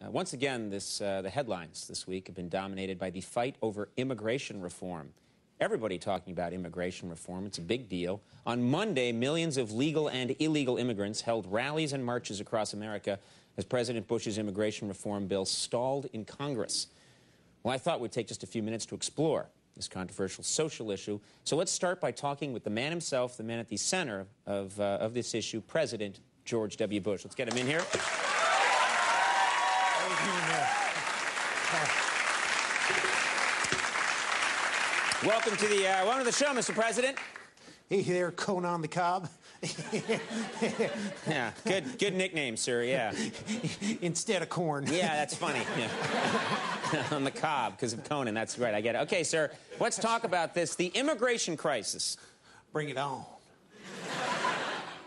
Uh, once again, this, uh, the headlines this week have been dominated by the fight over immigration reform. Everybody talking about immigration reform. It's a big deal. On Monday, millions of legal and illegal immigrants held rallies and marches across America as President Bush's immigration reform bill stalled in Congress. Well, I thought we'd take just a few minutes to explore this controversial social issue. So let's start by talking with the man himself, the man at the center of, uh, of this issue, President George W. Bush. Let's get him in here. Welcome to the uh, welcome to the show, Mr. President. Hey there, Conan the cob. Yeah, good good nickname, sir. Yeah, Instead of corn. yeah, that's funny. Yeah. On the cob because of Conan. That's right. I get it. Okay, sir. Let's talk about this: the immigration crisis. Bring it on.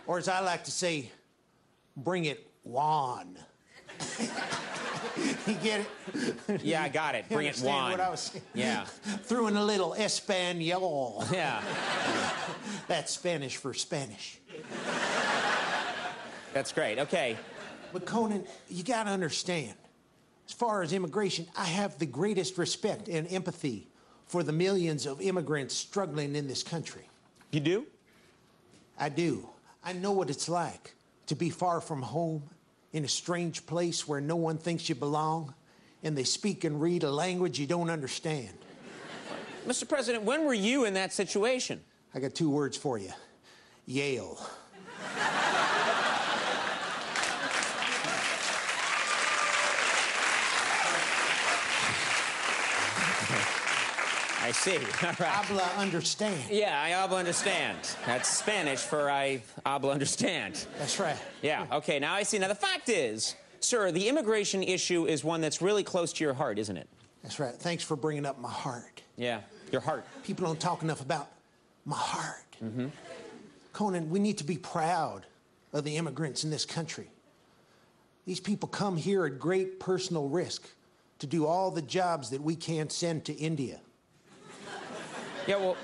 or as I like to say, bring it on. you get it? Yeah, I got it. You Bring it one. What I was saying? Yeah. Threw in a little Espanol. Yeah, That's Spanish for Spanish. that's great. Okay. But Conan, you got to understand, as far as immigration, I have the greatest respect and empathy for the millions of immigrants struggling in this country. You do? I do. I know what it's like to be far from home in a strange place where no one thinks you belong and they speak and read a language you don't understand. Mr. President, when were you in that situation? I got two words for you Yale. I see. All right. Habla understand. Yeah, I habla understand. That's Spanish for I habla understand. That's right. Yeah, okay, now I see. Now, the fact is, sir, the immigration issue is one that's really close to your heart, isn't it? That's right. Thanks for bringing up my heart. Yeah, your heart. People don't talk enough about my heart. Mm -hmm. Conan, we need to be proud of the immigrants in this country. These people come here at great personal risk to do all the jobs that we can't send to India. Yeah, well,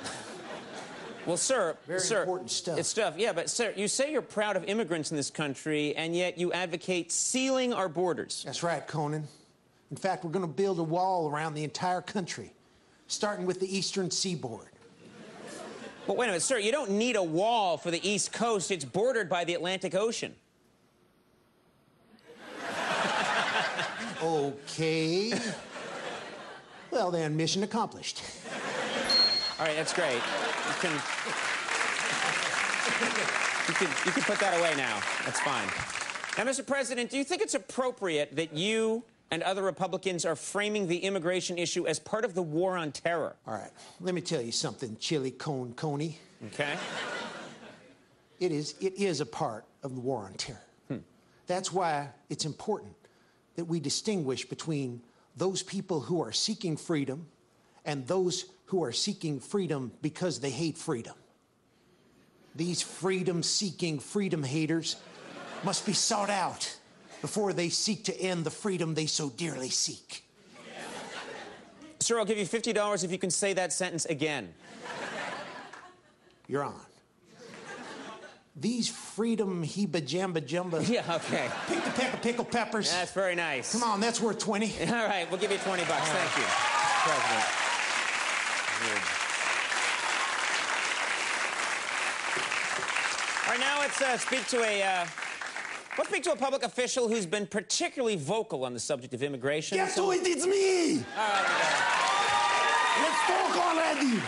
well, sir, Very sir, important stuff. It's stuff. Yeah, but sir, you say you're proud of immigrants in this country, and yet you advocate sealing our borders. That's right, Conan. In fact, we're going to build a wall around the entire country, starting with the eastern seaboard. But wait a minute, sir, you don't need a wall for the East Coast. It's bordered by the Atlantic Ocean. Okay. well, then, mission accomplished. All right, that's great. You can, you can, you can put that away now. That's fine. Now, Mr. President, do you think it's appropriate that you and other Republicans are framing the immigration issue as part of the war on terror? All right, let me tell you something, Chili Cone Coney. Okay? It is, it is a part of the war on terror. Hmm. That's why it's important that we distinguish between those people who are seeking freedom and those who are seeking freedom because they hate freedom. These freedom seeking freedom haters must be sought out before they seek to end the freedom they so dearly seek. Sir, I'll give you $50 if you can say that sentence again. You're on. These freedom heba jamba jumba Yeah, okay. pick the peck of pickle peppers. That's very nice. Come on, that's worth 20. All right, we'll give you 20 bucks. Thank you, President. Weird. All right, now let's uh, speak to a. Uh, let's speak to a public official who's been particularly vocal on the subject of immigration. Guess So- who it is? Me! Right, Let's talk already!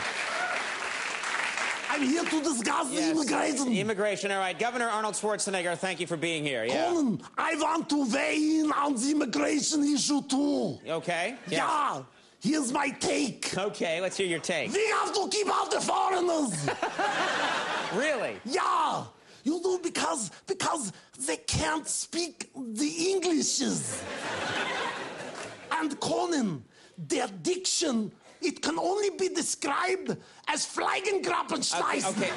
I'm here to discuss yes. the immigration. Immigration. All right, Governor Arnold Schwarzenegger. Thank you for being here. Yeah. Colin, I want to weigh in on the immigration issue too. Okay. Yes. Yeah, here's my take. Okay. Let's hear your take. We have to keep out the foreigners. Really? yeah, you do because because they can't speak the Englishes. and Conan, their diction, it can only be described as Fleigengrappenschleifen. Okay.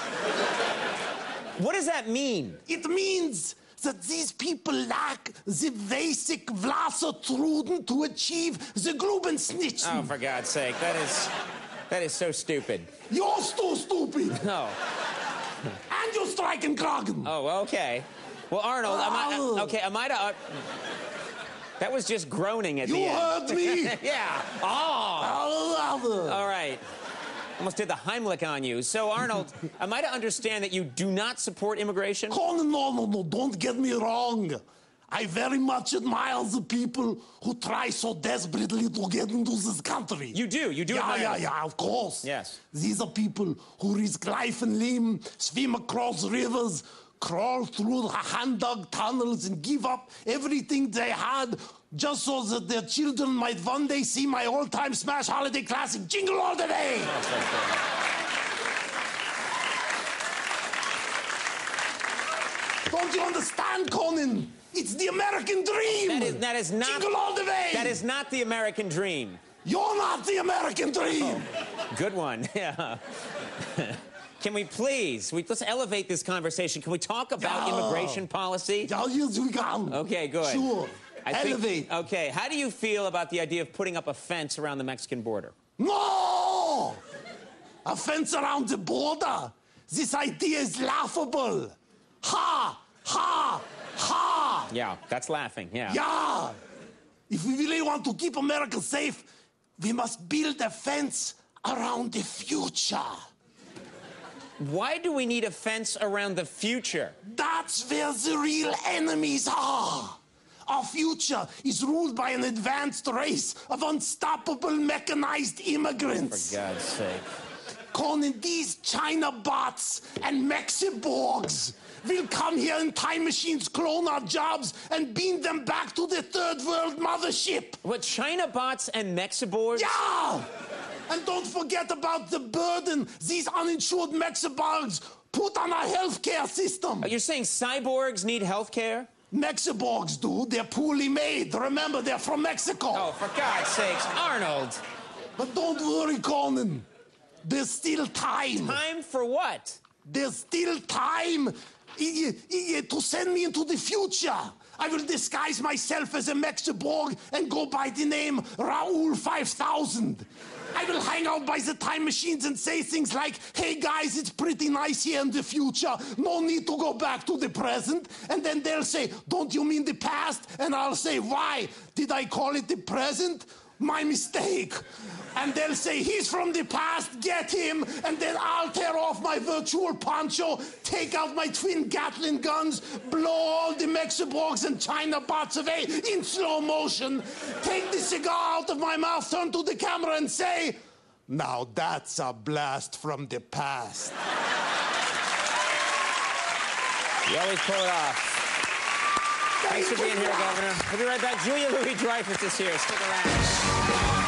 What does that mean? It means that these people lack the basic Wassertruden to achieve the Glubensnitzen. Oh, for God's sake, that is that is so stupid. You're so stupid. No. And you're striking Kragen. Oh, okay. Well, Arnold, am I, Oh. okay, am I to... Uh, That was just groaning at You the end. You heard me? yeah. Oh. All All right. Almost did the Heimlich on you. So, Arnold, am I to understand that you do not support immigration? Conan, no, no, no, don't get me wrong. I very much admire the people who try so desperately to get into this country. You do. You do Yeah, admire yeah, yeah, of course. Yes. These are people who risk life and limb, swim across rivers, crawl through hand-dug tunnels, and give up everything they had just so that their children might one day see my all-time smash holiday classic, Jingle All the Way. Oh, Don't you understand, Conan? It's the American dream. That is, that is not. Jingle all the way. That is not the American dream. You're not the American dream. Oh, good one. Yeah. Can we please? We, let's elevate this conversation. Can we talk about Yeah. immigration policy? Yeah, yes, we can. Okay, good. Sure. I think- Elevate. okay, how do you feel about the idea of putting up a fence around the Mexican border? No! A fence around the border. This idea is laughable. Ha! Ha! Yeah, that's laughing. Yeah. Yeah! If we really want to keep America safe, we must build a fence around the future. Why do we need a fence around the future? That's where the real enemies are. Our future is ruled by an advanced race of unstoppable mechanized immigrants. For God's sake. Conan, these China bots and Mexiborgs will come here in time machines, clone our jobs, and beam them back to the third world mothership. What, China bots and Mexiborgs? Yeah! And don't forget about the burden these uninsured Mexiborgs put on our healthcare system. You're saying cyborgs need healthcare? Mexiborgs do. They're poorly made. Remember, they're from Mexico. Oh, for God's sakes, Arnold! But don't worry, Conan. There's still time. Time for what? There's still time to send me into the future. I will disguise myself as a Mexiborg and go by the name Raoul 5000. I will hang out by the time machines and say things like, hey guys, it's pretty nice here in the future. No need to go back to the present. And then they'll say, don't you mean the past? And I'll say, why? Did I call it the present? My mistake. And they'll say, he's from the past, get him. And then I'll tear off my virtual poncho, take out my twin Gatling guns, blow all the Mexiborgs and China bots away in slow motion, take the cigar out of my mouth, turn to the camera and say, now that's a blast from the past. You always pull it off. Thanks for being here, Governor. We'll be right back. Julia Louis Dreyfus is here. Stick around.